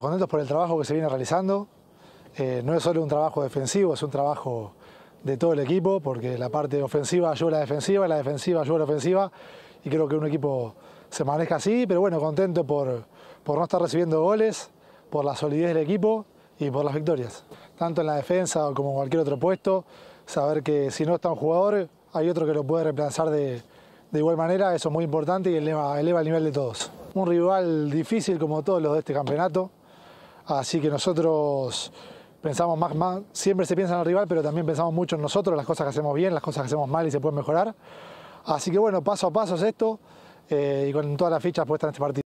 Contentos por el trabajo que se viene realizando. Eh, no es solo un trabajo defensivo, es un trabajo de todo el equipo, porque la parte ofensiva ayuda a la defensiva, la defensiva ayuda a la ofensiva, y creo que un equipo se maneja así, pero bueno, contento por, por no estar recibiendo goles, por la solidez del equipo y por las victorias. Tanto en la defensa como en cualquier otro puesto, saber que si no está un jugador, hay otro que lo puede reemplazar de, de igual manera, eso es muy importante y eleva, eleva el nivel de todos. Un rival difícil como todos los de este campeonato, Así que nosotros pensamos más, más, siempre se piensa en el rival, pero también pensamos mucho en nosotros, las cosas que hacemos bien, las cosas que hacemos mal y se pueden mejorar. Así que bueno, paso a paso es esto eh, y con todas las fichas puestas en este partido.